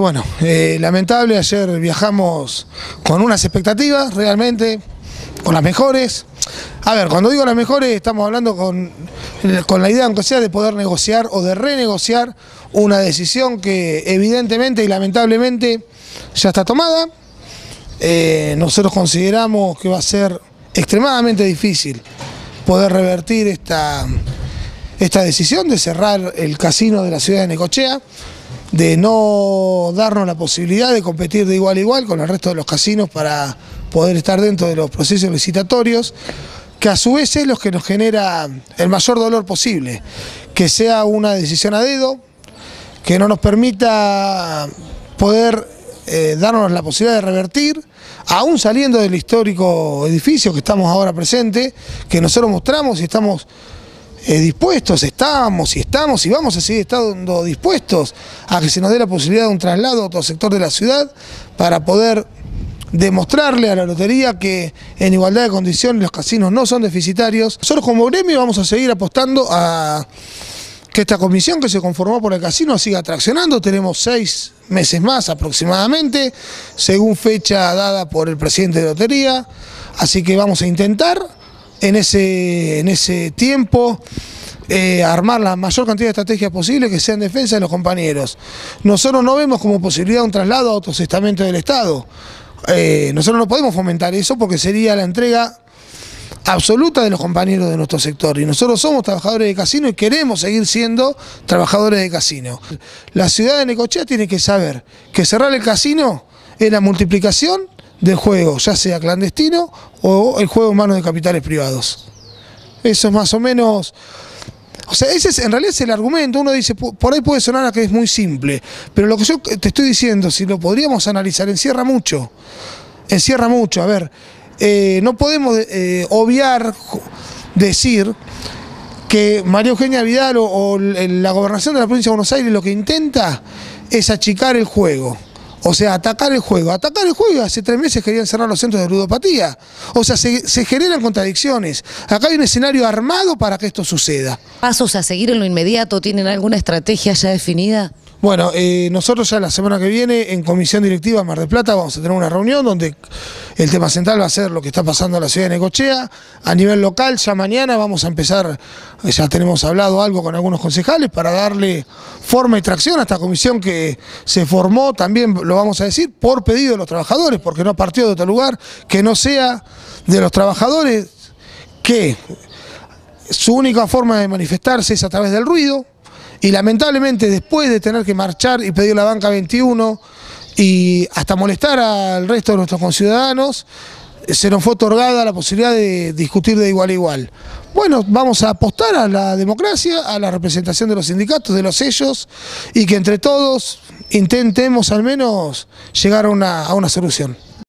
Bueno, eh, lamentable, ayer viajamos con unas expectativas realmente, con las mejores. A ver, cuando digo las mejores estamos hablando con, con la idea, aunque sea, de poder negociar o de renegociar una decisión que evidentemente y lamentablemente ya está tomada. Eh, nosotros consideramos que va a ser extremadamente difícil poder revertir esta, esta decisión de cerrar el casino de la ciudad de Necochea de no darnos la posibilidad de competir de igual a igual con el resto de los casinos para poder estar dentro de los procesos licitatorios, que a su vez es lo que nos genera el mayor dolor posible, que sea una decisión a dedo, que no nos permita poder eh, darnos la posibilidad de revertir, aún saliendo del histórico edificio que estamos ahora presente, que nosotros mostramos y estamos eh, dispuestos, estábamos y estamos y vamos a seguir estando dispuestos a que se nos dé la posibilidad de un traslado a otro sector de la ciudad para poder demostrarle a la lotería que en igualdad de condiciones los casinos no son deficitarios. Nosotros como gremio vamos a seguir apostando a que esta comisión que se conformó por el casino siga traccionando. Tenemos seis meses más aproximadamente, según fecha dada por el presidente de lotería. Así que vamos a intentar en ese, en ese tiempo eh, armar la mayor cantidad de estrategias posibles que sean en defensa de los compañeros. Nosotros no vemos como posibilidad un traslado a otros estamentos del Estado. Eh, nosotros no podemos fomentar eso porque sería la entrega absoluta de los compañeros de nuestro sector y nosotros somos trabajadores de casino y queremos seguir siendo trabajadores de casino. La ciudad de Necochea tiene que saber que cerrar el casino es la multiplicación del juego, ya sea clandestino o el juego en manos de capitales privados. Eso es más o menos... O sea, ese es, en realidad es el argumento, uno dice, por ahí puede sonar a que es muy simple, pero lo que yo te estoy diciendo, si lo podríamos analizar, encierra mucho, encierra mucho, a ver, eh, no podemos eh, obviar, decir que María Eugenia Vidal o la gobernación de la provincia de Buenos Aires lo que intenta es achicar el juego. O sea, atacar el juego. Atacar el juego, hace tres meses querían cerrar los centros de ludopatía. O sea, se, generan contradicciones. Acá hay un escenario armado para que esto suceda. ¿Pasos a seguir en lo inmediato? ¿Tienen alguna estrategia ya definida? Bueno, eh, nosotros ya la semana que viene en Comisión Directiva Mar del Plata vamos a tener una reunión donde el tema central va a ser lo que está pasando en la ciudad de Necochea. A nivel local, ya mañana vamos a empezar, ya tenemos hablado algo con algunos concejales para darle forma y tracción a esta comisión que se formó, también lo vamos a decir, por pedido de los trabajadores, porque no partió de otro lugar, que no sea de los trabajadores que su única forma de manifestarse es a través del ruido, y lamentablemente después de tener que marchar y pedir la banca 21 y hasta molestar al resto de nuestros conciudadanos, se nos fue otorgada la posibilidad de discutir de igual a igual. Bueno, vamos a apostar a la democracia, a la representación de los sindicatos, de los sellos, y que entre todos intentemos al menos llegar a una, a una solución.